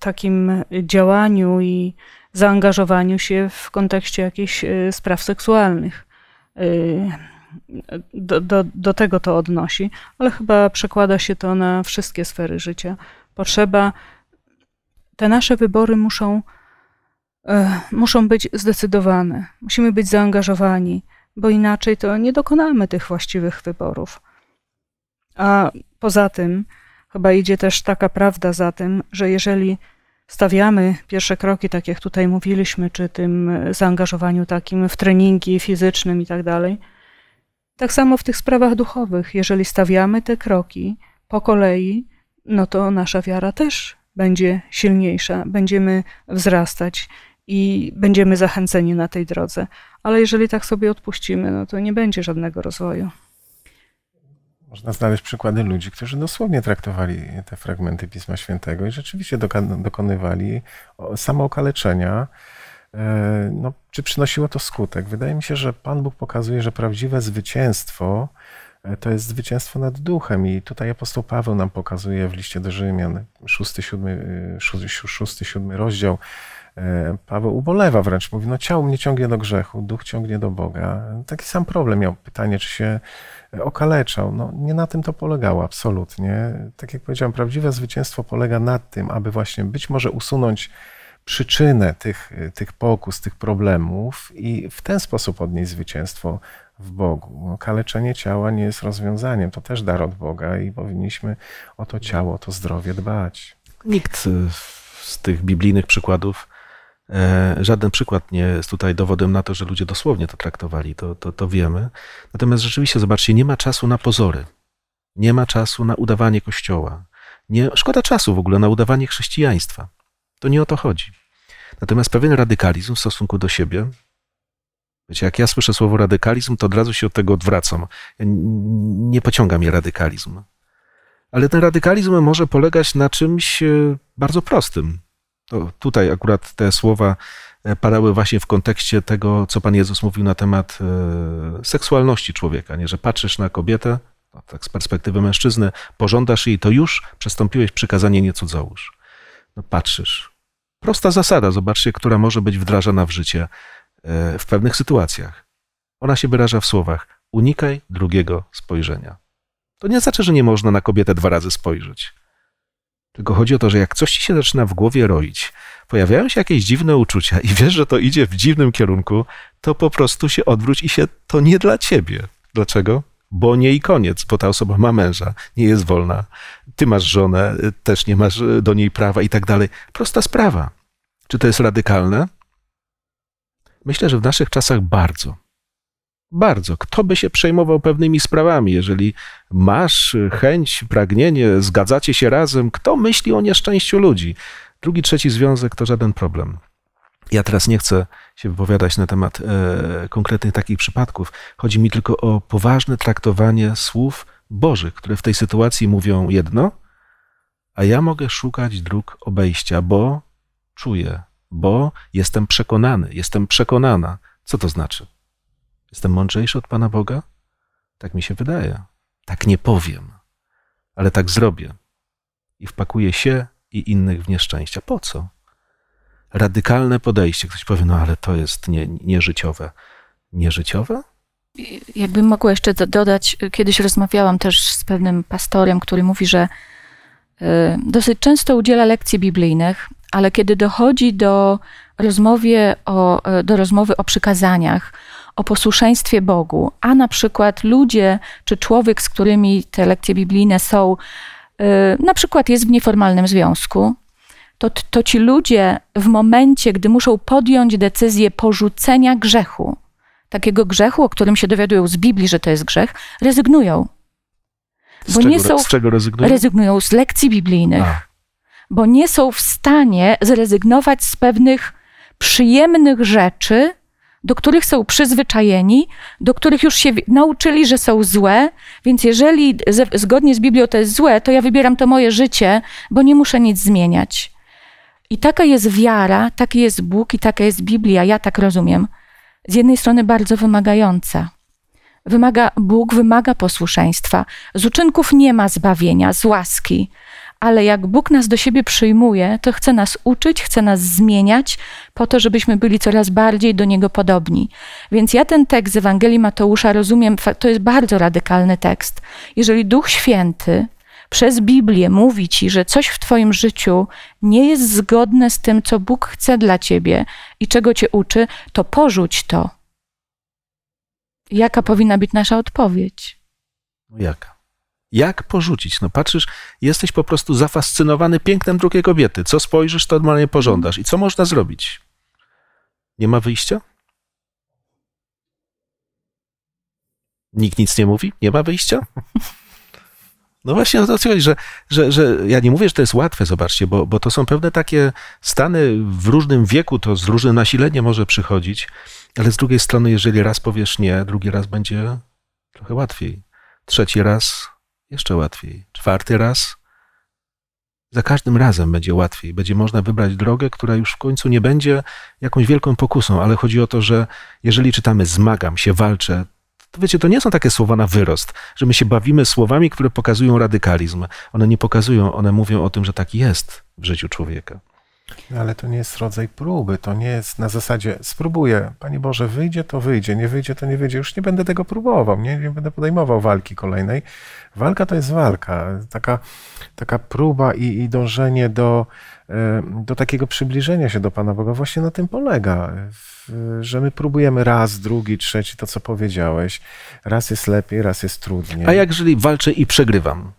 [SPEAKER 3] takim działaniu i zaangażowaniu się w kontekście jakichś y, spraw seksualnych. Y, do, do, do tego to odnosi, ale chyba przekłada się to na wszystkie sfery życia. Potrzeba, te nasze wybory muszą, e, muszą być zdecydowane, musimy być zaangażowani, bo inaczej to nie dokonamy tych właściwych wyborów. A poza tym, chyba idzie też taka prawda za tym, że jeżeli stawiamy pierwsze kroki, tak jak tutaj mówiliśmy, czy tym zaangażowaniu takim w treningi fizycznym i tak dalej, tak samo w tych sprawach duchowych, jeżeli stawiamy te kroki po kolei, no to nasza wiara też będzie silniejsza, będziemy wzrastać i będziemy zachęceni na tej drodze. Ale jeżeli tak sobie odpuścimy, no to nie będzie żadnego rozwoju.
[SPEAKER 4] Można znaleźć przykłady ludzi, którzy dosłownie traktowali te fragmenty Pisma Świętego i rzeczywiście dokonywali samookaleczenia, E, no, czy przynosiło to skutek? Wydaje mi się, że Pan Bóg pokazuje, że prawdziwe zwycięstwo e, to jest zwycięstwo nad duchem. I tutaj apostoł Paweł nam pokazuje w liście do Rzymian, 6-7 e, rozdział. Paweł ubolewa wręcz, mówi, no ciało mnie ciągnie do grzechu, duch ciągnie do Boga. Taki sam problem miał. Pytanie, czy się okaleczał. No nie na tym to polegało, absolutnie. Tak jak powiedziałem, prawdziwe zwycięstwo polega na tym, aby właśnie być może usunąć przyczynę tych, tych pokus, tych problemów i w ten sposób odnieść zwycięstwo w Bogu. No, kaleczenie ciała nie jest rozwiązaniem, to też dar od Boga i powinniśmy o to ciało, o to zdrowie dbać.
[SPEAKER 1] Nikt z tych biblijnych przykładów, e, żaden przykład nie jest tutaj dowodem na to, że ludzie dosłownie to traktowali, to, to, to wiemy. Natomiast rzeczywiście, zobaczcie, nie ma czasu na pozory. Nie ma czasu na udawanie kościoła. Nie, szkoda czasu w ogóle na udawanie chrześcijaństwa. To nie o to chodzi. Natomiast pewien radykalizm w stosunku do siebie, wiecie, jak ja słyszę słowo radykalizm, to od razu się od tego odwracam. Nie pociąga mnie radykalizm. Ale ten radykalizm może polegać na czymś e, bardzo prostym. To tutaj akurat te słowa e, padały właśnie w kontekście tego, co Pan Jezus mówił na temat e, seksualności człowieka, nie? że patrzysz na kobietę, no, tak z perspektywy mężczyzny, pożądasz jej, to już przestąpiłeś przykazanie nie cudzołóż. No patrzysz, Prosta zasada, zobaczcie, która może być wdrażana w życie e, w pewnych sytuacjach. Ona się wyraża w słowach: unikaj drugiego spojrzenia. To nie znaczy, że nie można na kobietę dwa razy spojrzeć. Tylko chodzi o to, że jak coś ci się zaczyna w głowie roić, pojawiają się jakieś dziwne uczucia i wiesz, że to idzie w dziwnym kierunku, to po prostu się odwróć i się to nie dla ciebie. Dlaczego? Bo nie i koniec, bo ta osoba ma męża, nie jest wolna. Ty masz żonę, też nie masz do niej prawa i tak dalej. Prosta sprawa. Czy to jest radykalne? Myślę, że w naszych czasach bardzo. Bardzo. Kto by się przejmował pewnymi sprawami, jeżeli masz chęć, pragnienie, zgadzacie się razem, kto myśli o nieszczęściu ludzi? Drugi, trzeci związek to żaden problem. Ja teraz nie chcę się wypowiadać na temat e, konkretnych takich przypadków. Chodzi mi tylko o poważne traktowanie słów Bożych, które w tej sytuacji mówią jedno, a ja mogę szukać dróg obejścia, bo czuję, bo jestem przekonany, jestem przekonana. Co to znaczy? Jestem mądrzejszy od Pana Boga? Tak mi się wydaje. Tak nie powiem, ale tak zrobię. I wpakuję się i innych w nieszczęścia. Po co? Radykalne podejście. Ktoś powie, no ale to jest nie, nieżyciowe. Nieżyciowe?
[SPEAKER 2] Jakbym mogła jeszcze dodać, kiedyś rozmawiałam też z pewnym pastorem, który mówi, że y, dosyć często udziela lekcji biblijnych, ale kiedy dochodzi do, rozmowie o, do rozmowy o przykazaniach, o posłuszeństwie Bogu, a na przykład ludzie czy człowiek, z którymi te lekcje biblijne są, y, na przykład jest w nieformalnym związku, to, to ci ludzie w momencie, gdy muszą podjąć decyzję porzucenia grzechu, takiego grzechu, o którym się dowiadują z Biblii, że to jest grzech, rezygnują.
[SPEAKER 1] Bo czego, nie są, z czego rezygnują?
[SPEAKER 2] Rezygnują z lekcji biblijnych. A bo nie są w stanie zrezygnować z pewnych przyjemnych rzeczy do których są przyzwyczajeni, do których już się nauczyli, że są złe, więc jeżeli zgodnie z Biblią to jest złe, to ja wybieram to moje życie, bo nie muszę nic zmieniać. I taka jest wiara, taki jest Bóg i taka jest Biblia, ja tak rozumiem. Z jednej strony bardzo wymagająca. Wymaga, Bóg wymaga posłuszeństwa. Z uczynków nie ma zbawienia, z łaski ale jak Bóg nas do siebie przyjmuje, to chce nas uczyć, chce nas zmieniać, po to, żebyśmy byli coraz bardziej do Niego podobni. Więc ja ten tekst z Ewangelii Mateusza rozumiem, to jest bardzo radykalny tekst. Jeżeli Duch Święty przez Biblię mówi ci, że coś w Twoim życiu nie jest zgodne z tym, co Bóg chce dla Ciebie i czego Cię uczy, to porzuć to. Jaka powinna być nasza odpowiedź?
[SPEAKER 1] No jaka? Jak porzucić? No patrzysz, jesteś po prostu zafascynowany pięknem drugiej kobiety. Co spojrzysz, to normalnie pożądasz. I co można zrobić? Nie ma wyjścia? Nikt nic nie mówi? Nie ma wyjścia? No właśnie o to chodzi, że, że, że ja nie mówię, że to jest łatwe, zobaczcie, bo, bo to są pewne takie stany w różnym wieku, to z różnym nasileniem może przychodzić, ale z drugiej strony, jeżeli raz powiesz nie, drugi raz będzie trochę łatwiej. Trzeci raz jeszcze łatwiej. Czwarty raz, za każdym razem będzie łatwiej. Będzie można wybrać drogę, która już w końcu nie będzie jakąś wielką pokusą, ale chodzi o to, że jeżeli czytamy zmagam się, walczę, to wiecie, to nie są takie słowa na wyrost, że my się bawimy słowami, które pokazują radykalizm. One nie pokazują, one mówią o tym, że tak jest w życiu człowieka.
[SPEAKER 4] No, ale to nie jest rodzaj próby, to nie jest na zasadzie spróbuję, Panie Boże, wyjdzie, to wyjdzie, nie wyjdzie, to nie wyjdzie, już nie będę tego próbował, nie, nie będę podejmował walki kolejnej. Walka to jest walka, taka, taka próba i, i dążenie do, do takiego przybliżenia się do Pana Boga właśnie na tym polega, że my próbujemy raz, drugi, trzeci, to co powiedziałeś, raz jest lepiej, raz jest trudniej.
[SPEAKER 1] A jak jeżeli walczę i przegrywam?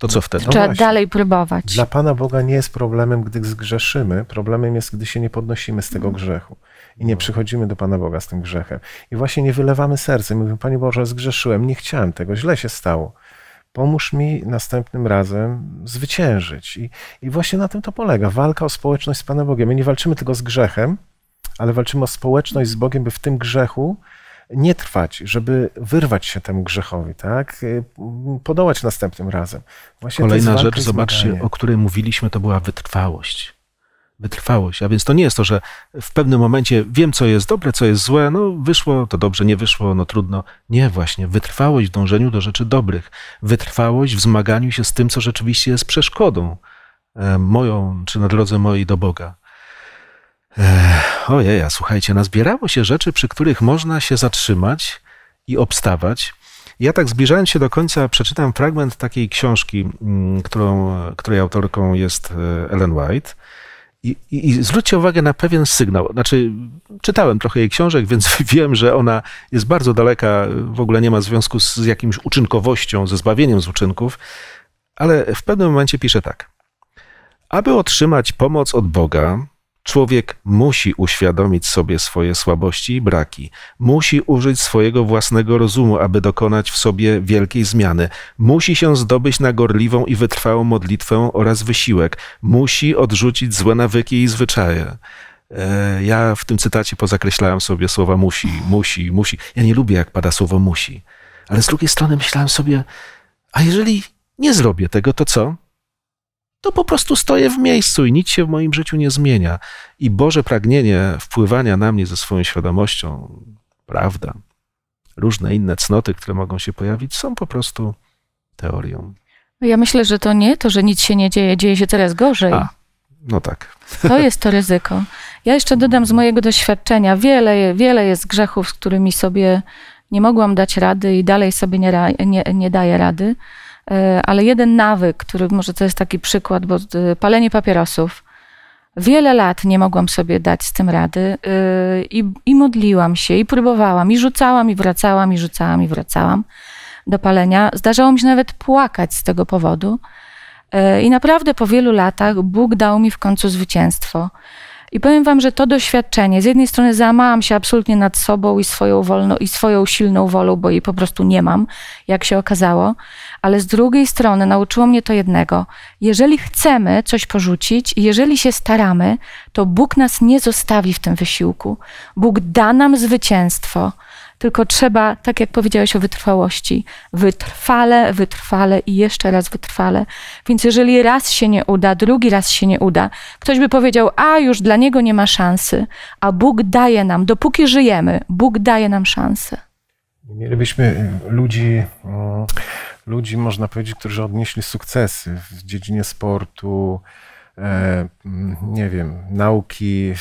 [SPEAKER 1] To co wtedy?
[SPEAKER 2] No Trzeba właśnie. dalej próbować.
[SPEAKER 4] Dla Pana Boga nie jest problemem, gdy zgrzeszymy. Problemem jest, gdy się nie podnosimy z tego mhm. grzechu i nie przychodzimy do Pana Boga z tym grzechem. I właśnie nie wylewamy serca. Mówimy, Panie Boże, zgrzeszyłem, nie chciałem tego, źle się stało. Pomóż mi następnym razem zwyciężyć. I, I właśnie na tym to polega. Walka o społeczność z Panem Bogiem. My nie walczymy tylko z grzechem, ale walczymy o społeczność z Bogiem, by w tym grzechu nie trwać, żeby wyrwać się temu grzechowi, tak? Podołać następnym razem.
[SPEAKER 1] Właśnie Kolejna rzecz, zobaczcie, o której mówiliśmy, to była wytrwałość. Wytrwałość. A więc to nie jest to, że w pewnym momencie wiem, co jest dobre, co jest złe, no wyszło, to dobrze, nie wyszło, no trudno. Nie, właśnie. Wytrwałość w dążeniu do rzeczy dobrych. Wytrwałość w zmaganiu się z tym, co rzeczywiście jest przeszkodą e, moją, czy na drodze mojej do Boga. Ojej, słuchajcie, nazbierało się rzeczy, przy których można się zatrzymać i obstawać. Ja tak zbliżając się do końca przeczytam fragment takiej książki, mm, którą, której autorką jest e, Ellen White. I, i, I, zwróćcie uwagę na pewien sygnał. Znaczy, czytałem trochę jej książek, więc wiem, że ona jest bardzo daleka, w ogóle nie ma związku z jakimś uczynkowością, ze zbawieniem z uczynków, ale w pewnym momencie pisze tak. Aby otrzymać pomoc od Boga, Człowiek musi uświadomić sobie swoje słabości i braki, musi użyć swojego własnego rozumu, aby dokonać w sobie wielkiej zmiany, musi się zdobyć na gorliwą i wytrwałą modlitwę oraz wysiłek, musi odrzucić złe nawyki i zwyczaje. E, ja w tym cytacie pozakreślałem sobie słowa musi, musi, musi. Ja nie lubię, jak pada słowo musi. Ale z drugiej strony myślałem sobie, a jeżeli nie zrobię tego, to co? To po prostu stoję w miejscu i nic się w moim życiu nie zmienia. I Boże pragnienie wpływania na mnie ze swoją świadomością, prawda, różne inne cnoty, które mogą się pojawić, są po prostu teorią.
[SPEAKER 2] Ja myślę, że to nie to, że nic się nie dzieje, dzieje się coraz gorzej. A,
[SPEAKER 1] no tak.
[SPEAKER 2] To jest to ryzyko. Ja jeszcze dodam z mojego doświadczenia, wiele, wiele jest grzechów, z którymi sobie nie mogłam dać rady i dalej sobie nie, nie, nie daję rady. E, ale jeden nawyk, który może to jest taki przykład, bo e, palenie papierosów. Wiele lat nie mogłam sobie dać z tym rady e, i, i modliłam się, i próbowałam, i rzucałam, i wracałam, i rzucałam, i wracałam do palenia. Zdarzało mi się nawet płakać z tego powodu. I naprawdę po wielu latach Bóg dał mi w końcu zwycięstwo. I powiem wam, że to doświadczenie, z jednej strony załamałam się absolutnie nad sobą i swoją wolną, i swoją silną wolą, bo jej po prostu nie mam, jak się okazało, ale z drugiej strony nauczyło mnie to jednego. Jeżeli chcemy coś porzucić i jeżeli się staramy, to Bóg nas nie zostawi w tym wysiłku. Bóg da nam zwycięstwo tylko trzeba, tak jak powiedziałeś o wytrwałości, wytrwale, wytrwale i jeszcze raz wytrwale. Więc jeżeli raz się nie uda, drugi raz się nie uda, ktoś by powiedział, a już dla niego nie ma szansy, a Bóg daje nam, dopóki żyjemy, Bóg daje nam szansę.
[SPEAKER 4] Mielibyśmy ludzi, mm, ludzi, można powiedzieć, którzy odnieśli sukcesy w dziedzinie sportu, nie wiem, nauki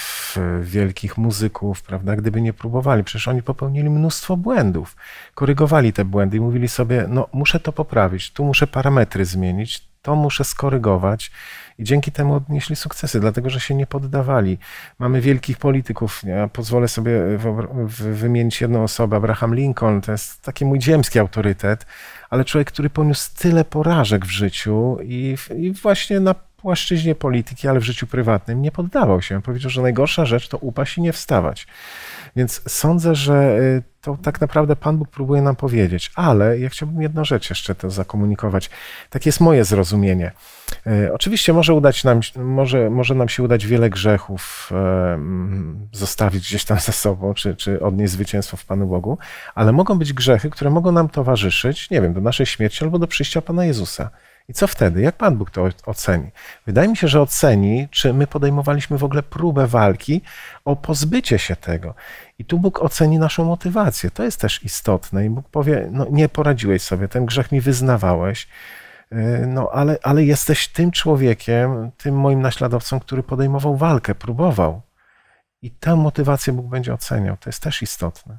[SPEAKER 4] wielkich muzyków, prawda, gdyby nie próbowali. Przecież oni popełnili mnóstwo błędów, korygowali te błędy i mówili sobie, no muszę to poprawić, tu muszę parametry zmienić, to muszę skorygować i dzięki temu odnieśli sukcesy, dlatego że się nie poddawali. Mamy wielkich polityków, ja pozwolę sobie wymienić jedną osobę, Abraham Lincoln, to jest taki mój ziemski autorytet, ale człowiek, który poniósł tyle porażek w życiu i, i właśnie na płaszczyźnie polityki, ale w życiu prywatnym nie poddawał się. Powiedział, że najgorsza rzecz to upaść i nie wstawać. Więc sądzę, że y, to tak naprawdę Pan Bóg próbuje nam powiedzieć, ale ja chciałbym jedną rzecz jeszcze to zakomunikować. Tak jest moje zrozumienie. Y, oczywiście może udać nam, może, może nam się udać wiele grzechów y, zostawić gdzieś tam za sobą, czy, czy odnieść zwycięstwo w Panu Bogu, ale mogą być grzechy, które mogą nam towarzyszyć, nie wiem, do naszej śmierci albo do przyjścia Pana Jezusa. I co wtedy? Jak Pan Bóg to oceni? Wydaje mi się, że oceni, czy my podejmowaliśmy w ogóle próbę walki o pozbycie się tego. I tu Bóg oceni naszą motywację. To jest też istotne. I Bóg powie: No, nie poradziłeś sobie, ten grzech mi wyznawałeś, y, no, ale, ale jesteś tym człowiekiem, tym moim naśladowcą, który podejmował walkę, próbował. I tę motywację Bóg będzie oceniał. To jest też istotne.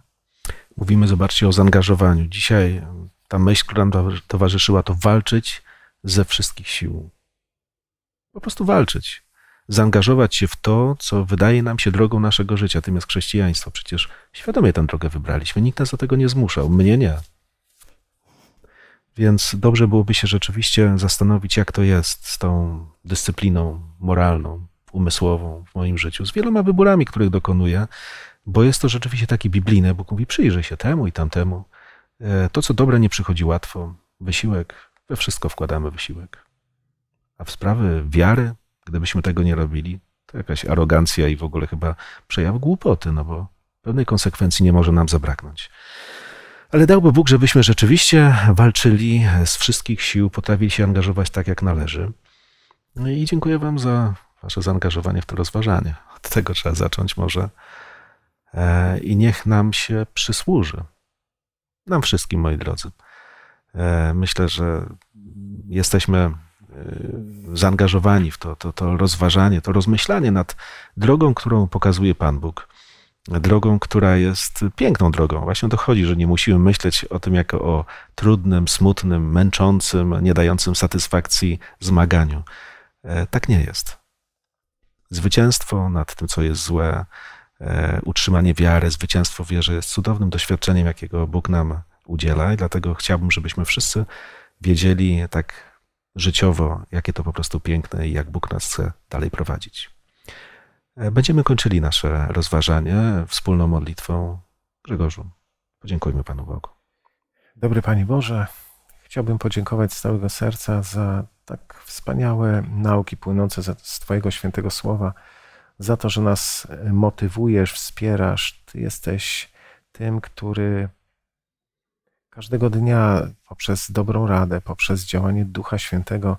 [SPEAKER 1] Mówimy, zobaczcie, o zaangażowaniu. Dzisiaj ta myśl, która nam towarzyszyła, to walczyć ze wszystkich sił. Po prostu walczyć. Zaangażować się w to, co wydaje nam się drogą naszego życia, tym jest chrześcijaństwo. Przecież świadomie tę drogę wybraliśmy. Nikt nas do tego nie zmuszał. Mnie nie. Więc dobrze byłoby się rzeczywiście zastanowić, jak to jest z tą dyscypliną moralną, umysłową w moim życiu, z wieloma wyborami, których dokonuję, bo jest to rzeczywiście takie biblijne. Bóg mówi: przyjrzyj się temu i tamtemu. E, to, co dobre, nie przychodzi łatwo. Wysiłek, we wszystko wkładamy wysiłek. A w sprawy wiary, gdybyśmy tego nie robili, to jakaś arogancja i w ogóle chyba przejaw głupoty, no bo pewnej konsekwencji nie może nam zabraknąć. Ale dałby Bóg, żebyśmy rzeczywiście walczyli z wszystkich sił, potrafili się angażować tak, jak należy. No i dziękuję Wam za Wasze zaangażowanie w to rozważanie. Od tego trzeba zacząć może. E, I niech nam się przysłuży. Nam wszystkim, moi drodzy. E, myślę, że jesteśmy e, zaangażowani w to, to, to rozważanie, to rozmyślanie nad drogą, którą pokazuje Pan Bóg. Drogą, która jest piękną drogą. Właśnie o to chodzi, że nie musimy myśleć o tym jako o trudnym, smutnym, męczącym, nie dającym satysfakcji zmaganiu. E, tak nie jest. Zwycięstwo nad tym, co jest złe, utrzymanie wiary, zwycięstwo wierzy jest cudownym doświadczeniem, jakiego Bóg nam udziela i dlatego chciałbym, żebyśmy wszyscy wiedzieli tak życiowo, jakie to po prostu piękne i jak Bóg nas chce dalej prowadzić. E, będziemy kończyli nasze rozważanie wspólną modlitwą. Grzegorzu, podziękujmy Panu Bogu.
[SPEAKER 4] Dobry Panie Boże, chciałbym podziękować z całego serca za tak wspaniałe nauki płynące z Twojego świętego słowa, za to, że nas motywujesz, wspierasz. Ty jesteś tym, który każdego dnia poprzez dobrą radę, poprzez działanie Ducha Świętego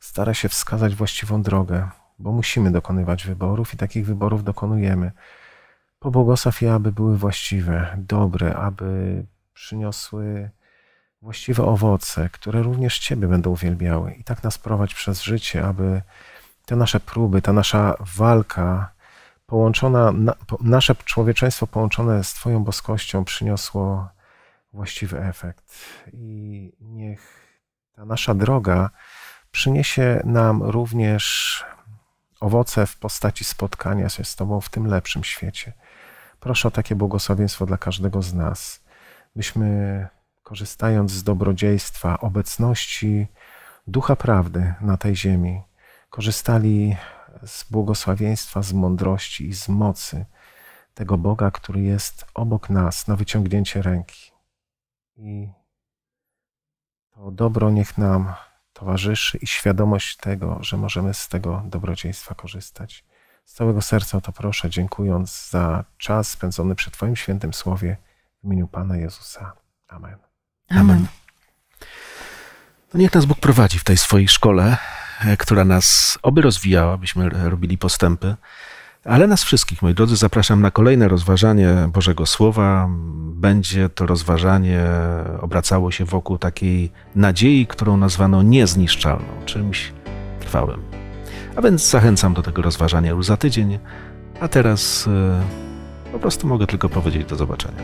[SPEAKER 4] stara się wskazać właściwą drogę, bo musimy dokonywać wyborów i takich wyborów dokonujemy. Pobłogosław je, aby były właściwe, dobre, aby przyniosły właściwe owoce, które również Ciebie będą uwielbiały. I tak nas prowadź przez życie, aby te nasze próby, ta nasza walka połączona, nasze człowieczeństwo połączone z Twoją boskością przyniosło właściwy efekt. I niech ta nasza droga przyniesie nam również owoce w postaci spotkania się z Tobą w tym lepszym świecie. Proszę o takie błogosławieństwo dla każdego z nas, byśmy korzystając z dobrodziejstwa, obecności Ducha Prawdy na tej ziemi, korzystali z błogosławieństwa, z mądrości i z mocy tego Boga, który jest obok nas na wyciągnięcie ręki. I to dobro niech nam towarzyszy i świadomość tego, że możemy z tego dobrodziejstwa korzystać. Z całego serca o to proszę, dziękując za czas spędzony przy Twoim świętym słowie w imieniu Pana Jezusa. Amen.
[SPEAKER 2] Amen.
[SPEAKER 1] No niech nas Bóg prowadzi w tej swojej szkole, e, która nas oby rozwijała, byśmy robili postępy, ale nas wszystkich, moi drodzy, zapraszam na kolejne rozważanie Bożego Słowa. Będzie to rozważanie obracało się wokół takiej nadziei, którą nazwano niezniszczalną, czymś trwałym. A więc zachęcam do tego rozważania już za tydzień, a teraz e, po prostu mogę tylko powiedzieć do zobaczenia.